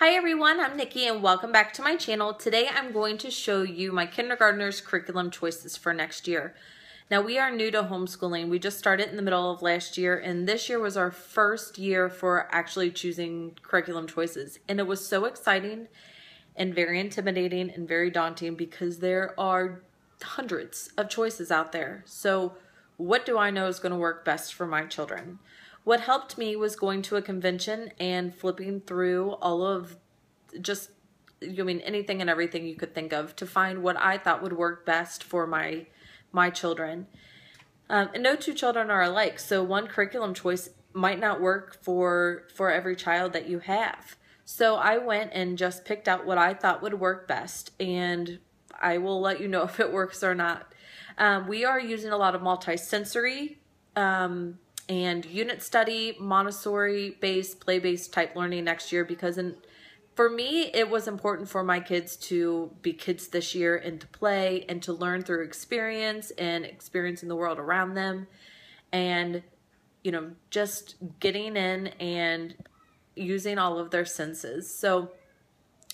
Hi everyone, I'm Nikki and welcome back to my channel. Today I'm going to show you my kindergartner's curriculum choices for next year. Now we are new to homeschooling. We just started in the middle of last year and this year was our first year for actually choosing curriculum choices. And it was so exciting and very intimidating and very daunting because there are hundreds of choices out there. So what do I know is going to work best for my children? What helped me was going to a convention and flipping through all of just you mean anything and everything you could think of to find what I thought would work best for my my children. Um, and no two children are alike, so one curriculum choice might not work for for every child that you have. So I went and just picked out what I thought would work best, and I will let you know if it works or not. Um, we are using a lot of multisensory um, and unit study, Montessori based, play based type learning next year because in, for me, it was important for my kids to be kids this year and to play and to learn through experience and experiencing the world around them and, you know, just getting in and using all of their senses. So,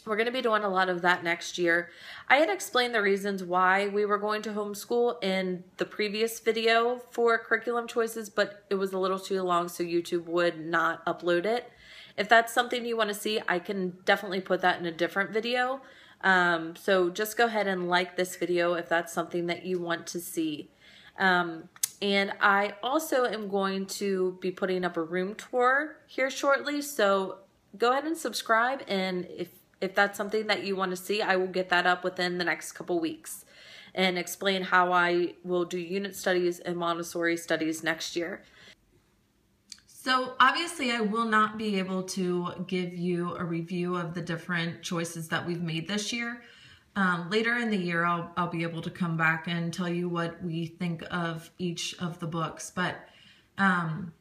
we're going to be doing a lot of that next year. I had explained the reasons why we were going to homeschool in the previous video for curriculum choices, but it was a little too long so YouTube would not upload it. If that's something you want to see, I can definitely put that in a different video. Um, so just go ahead and like this video if that's something that you want to see. Um, and I also am going to be putting up a room tour here shortly. So go ahead and subscribe. And if if that's something that you want to see, I will get that up within the next couple weeks and explain how I will do unit studies and Montessori studies next year. So obviously I will not be able to give you a review of the different choices that we've made this year. Um, later in the year, I'll, I'll be able to come back and tell you what we think of each of the books. But um,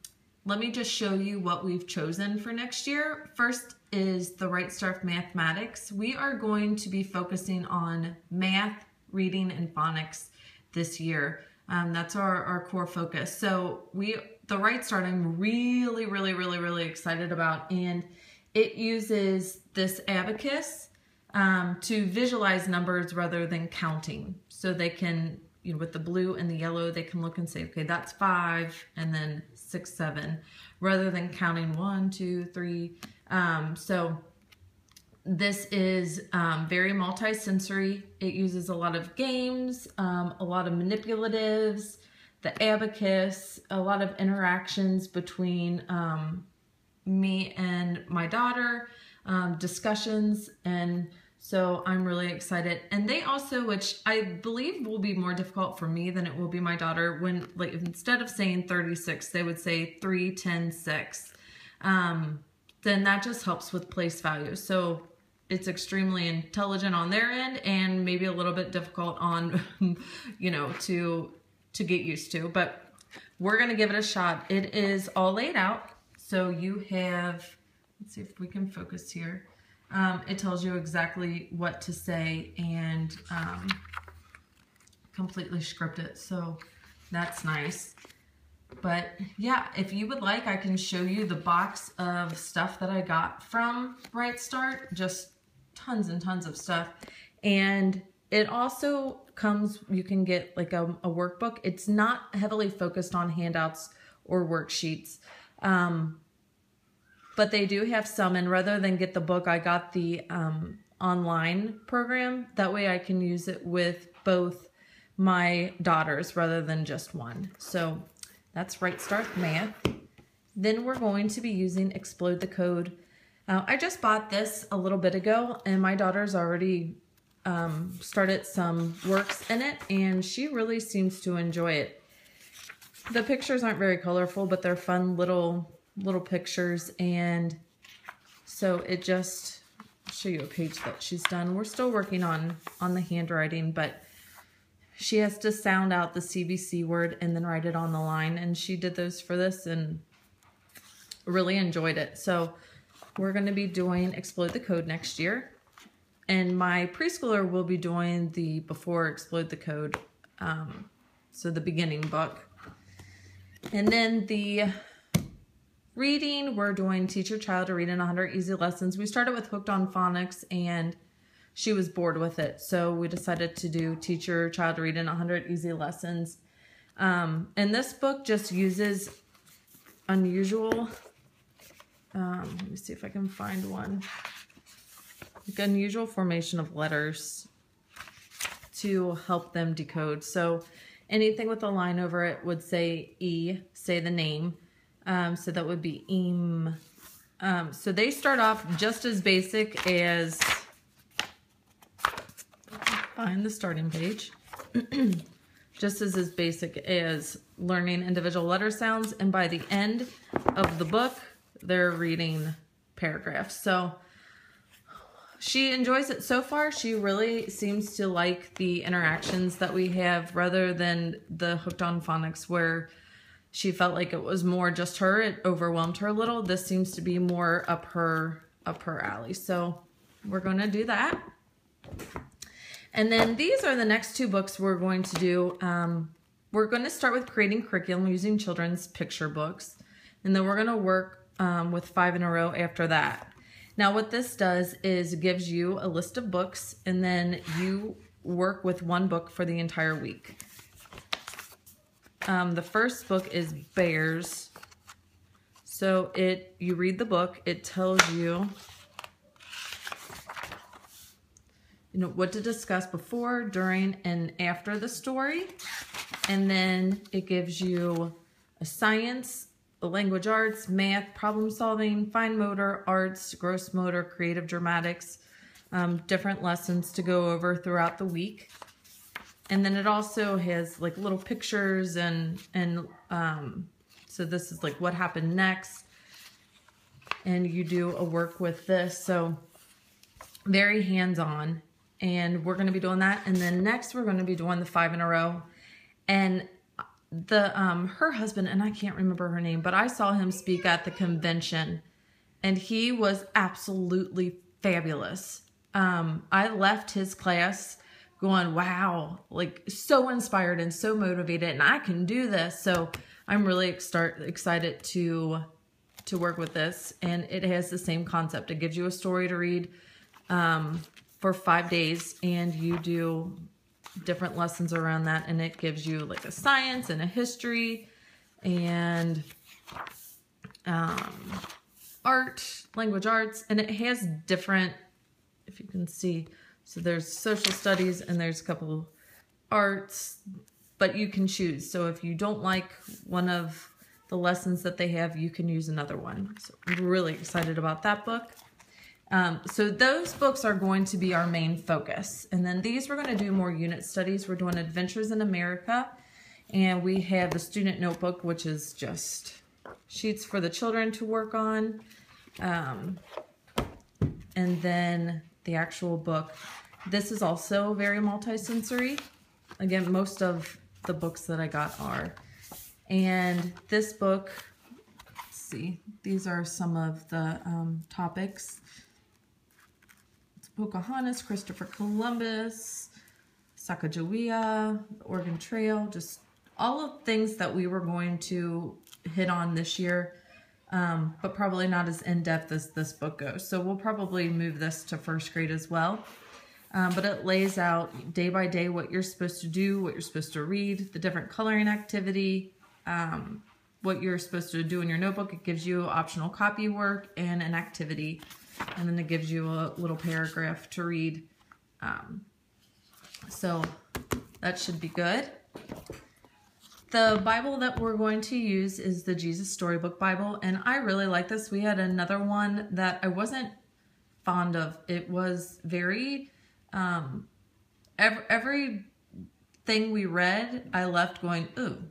let me just show you what we've chosen for next year. First is the Right Start Mathematics. We are going to be focusing on math, reading, and phonics this year. Um, that's our, our core focus. So we, the Right Start, I'm really, really, really, really excited about. And it uses this abacus um, to visualize numbers rather than counting. So they can you know, with the blue and the yellow, they can look and say, okay, that's five, and then six, seven, rather than counting one, two, three. Um, so this is um, very multi-sensory. It uses a lot of games, um, a lot of manipulatives, the abacus, a lot of interactions between um, me and my daughter, um, discussions, and so I'm really excited. And they also, which I believe will be more difficult for me than it will be my daughter, when like instead of saying 36, they would say 3, 10, 6. Then that just helps with place value. So it's extremely intelligent on their end and maybe a little bit difficult on, you know, to to get used to. But we're going to give it a shot. It is all laid out. So you have, let's see if we can focus here. Um, it tells you exactly what to say and um, completely script it. So that's nice. But yeah, if you would like, I can show you the box of stuff that I got from Right Start. Just tons and tons of stuff. And it also comes, you can get like a, a workbook. It's not heavily focused on handouts or worksheets. Um, but they do have some. And rather than get the book, I got the um, online program. That way I can use it with both my daughters rather than just one. So that's Right Start Math. Then we're going to be using Explode the Code. Uh, I just bought this a little bit ago and my daughter's already um, started some works in it and she really seems to enjoy it. The pictures aren't very colorful, but they're fun little little pictures and so it just I'll show you a page that she's done. We're still working on on the handwriting, but she has to sound out the CVC word and then write it on the line. And she did those for this and really enjoyed it. So we're going to be doing Explode the Code next year. And my preschooler will be doing the Before Explode the Code, um, so the beginning book. And then the reading, we're doing Teach Your Child to Read in 100 Easy Lessons. We started with Hooked on Phonics and she was bored with it. So we decided to do Teach Your Child to Read in 100 Easy Lessons. Um, and this book just uses unusual, um, let me see if I can find one, like unusual formation of letters to help them decode. So anything with a line over it would say E, say the name. Um, so that would be im. Um, so they start off just as basic as, find the starting page. just as as basic as learning individual letter sounds. And by the end of the book, they're reading paragraphs. So she enjoys it so far. She really seems to like the interactions that we have rather than the hooked on phonics where she felt like it was more just her. It overwhelmed her a little. This seems to be more up her up her alley. So we're going to do that. And then these are the next two books we're going to do. Um, we're going to start with creating curriculum using children's picture books. And then we're going to work um, with five in a row after that. Now what this does is gives you a list of books and then you work with one book for the entire week. Um, the first book is Bears. So it you read the book, it tells you you know what to discuss before, during, and after the story. And then it gives you a science, language arts, math, problem solving, fine motor, arts, gross motor, creative dramatics, um, different lessons to go over throughout the week. And then it also has like little pictures and, and um, so this is like what happened next. And you do a work with this. So very hands-on. And we're going to be doing that. And then next we're going to be doing the five in a row. And the um her husband and I can't remember her name, but I saw him speak at the convention and he was absolutely fabulous. Um I left his class going, "Wow, like so inspired and so motivated and I can do this." So I'm really start excited to to work with this and it has the same concept. It gives you a story to read um for 5 days and you do different lessons around that and it gives you like a science and a history and um, art, language arts, and it has different, if you can see, so there's social studies and there's a couple arts, but you can choose. So if you don't like one of the lessons that they have, you can use another one. So I'm really excited about that book. Um, so those books are going to be our main focus. And then these we're going to do more unit studies. We're doing Adventures in America. And we have the student notebook, which is just sheets for the children to work on. Um, and then the actual book. This is also very multisensory. Again, most of the books that I got are. And this book, see, these are some of the um, topics. Pocahontas, Christopher Columbus, Sacagawea, Oregon Trail, just all of things that we were going to hit on this year, um, but probably not as in-depth as this book goes. So we'll probably move this to first grade as well. Um, but it lays out day by day what you're supposed to do, what you're supposed to read, the different coloring activity, um, what you're supposed to do in your notebook. It gives you optional copy work and an activity and then it gives you a little paragraph to read. Um, so that should be good. The Bible that we're going to use is the Jesus Storybook Bible, and I really like this. We had another one that I wasn't fond of. It was very, um, every, thing we read, I left going, ooh,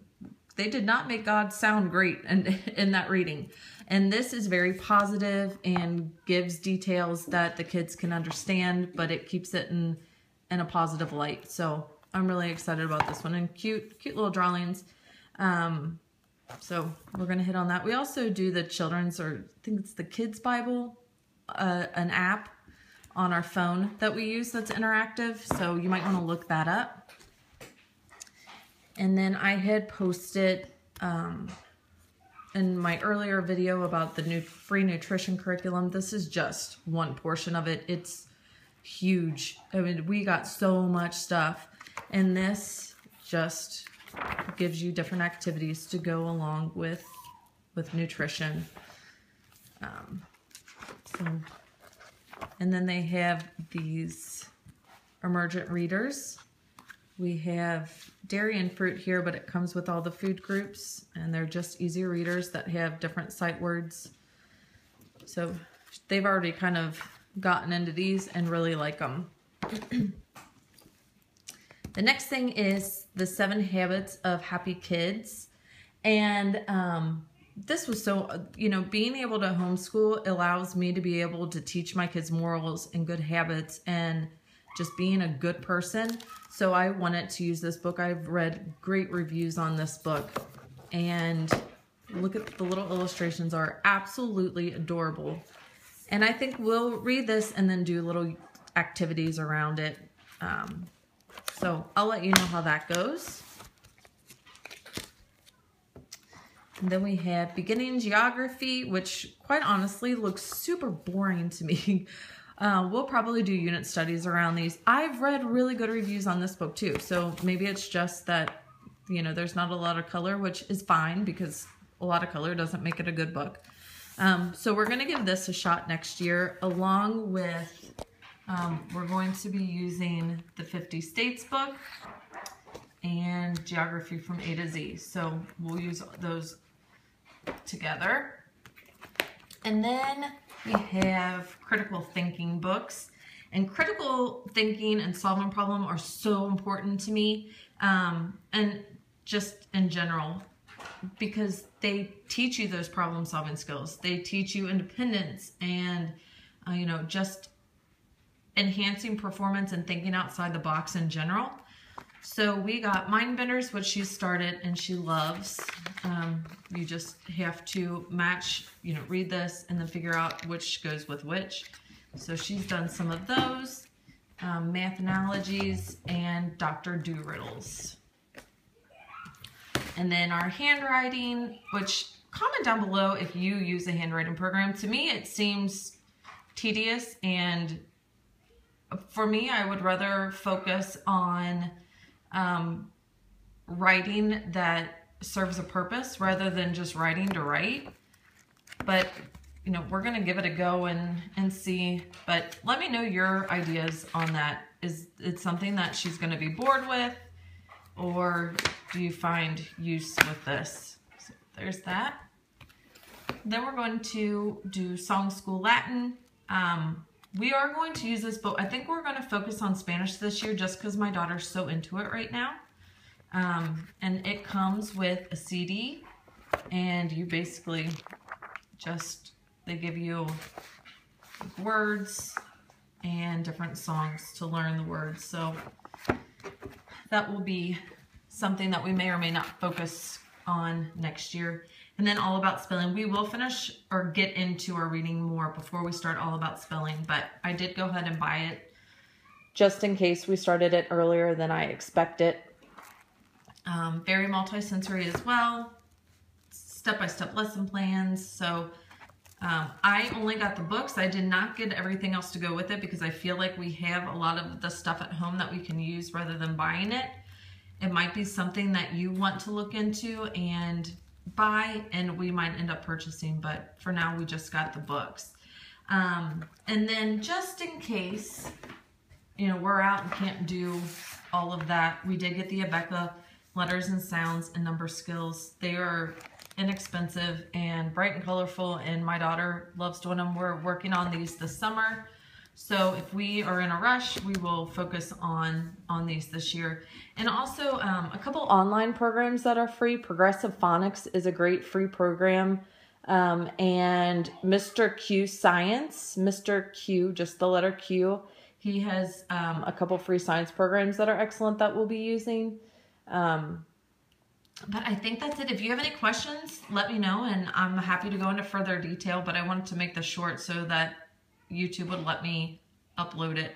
they did not make God sound great in, in that reading. And this is very positive and gives details that the kids can understand, but it keeps it in, in a positive light. So I'm really excited about this one and cute, cute little drawings. Um, so we're going to hit on that. We also do the children's, or I think it's the Kids Bible, uh, an app on our phone that we use that's interactive. So you might want to look that up. And then I had posted um, in my earlier video about the new free nutrition curriculum, this is just one portion of it. It's huge. I mean, we got so much stuff. And this just gives you different activities to go along with with nutrition. Um, so, and then they have these emergent readers. We have dairy and fruit here, but it comes with all the food groups, and they're just easy readers that have different sight words. So they've already kind of gotten into these and really like them. the next thing is the seven habits of happy kids. And um, this was so, you know, being able to homeschool allows me to be able to teach my kids morals and good habits and just being a good person. So I wanted to use this book. I've read great reviews on this book and look at the little illustrations are absolutely adorable. And I think we'll read this and then do little activities around it. Um, so I'll let you know how that goes. And then we have beginning geography, which quite honestly looks super boring to me. Uh, we'll probably do unit studies around these. I've read really good reviews on this book too, so maybe it's just that, you know, there's not a lot of color, which is fine because a lot of color doesn't make it a good book. Um, so we're going to give this a shot next year along with, um, we're going to be using the 50 States book and Geography from A to Z. So we'll use those together. And then we have critical thinking books. And critical thinking and solving problem are so important to me. Um, and just in general, because they teach you those problem solving skills. They teach you independence and, uh, you know, just enhancing performance and thinking outside the box in general. So we got Mindbenders, which she started and she loves. Um, you just have to match, you know, read this and then figure out which goes with which. So she's done some of those, um, math analogies, and Dr. DooRiddles. And then our handwriting, which comment down below if you use a handwriting program. To me, it seems tedious and for me, I would rather focus on um, writing that serves a purpose rather than just writing to write. But, you know, we're going to give it a go and, and see. But let me know your ideas on that. Is it something that she's going to be bored with? Or do you find use with this? So there's that. Then we're going to do Song School Latin. Um, we are going to use this book. I think we're going to focus on Spanish this year just because my daughter's so into it right now. Um, and it comes with a CD and you basically just, they give you words and different songs to learn the words. So that will be something that we may or may not focus on next year. And then all about spelling. We will finish or get into our reading more before we start all about spelling, but I did go ahead and buy it just in case we started it earlier than I expected. Um, very multi-sensory as well. Step-by-step -step lesson plans. So um, I only got the books. I did not get everything else to go with it because I feel like we have a lot of the stuff at home that we can use rather than buying it. It might be something that you want to look into and buy and we might end up purchasing, but for now we just got the books. Um, and then just in case, you know, we're out and can't do all of that, we did get the Abeka letters and sounds and number skills. They are inexpensive and bright and colorful and my daughter loves doing them. We're working on these this summer. So if we are in a rush, we will focus on, on these this year. And also um, a couple online programs that are free. Progressive Phonics is a great free program. Um, and Mr. Q Science, Mr. Q, just the letter Q, he has um, a couple free science programs that are excellent that we'll be using. Um, but I think that's it. If you have any questions, let me know and I'm happy to go into further detail, but I wanted to make this short so that YouTube would let me upload it.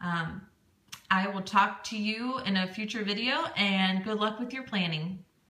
Um, I will talk to you in a future video and good luck with your planning.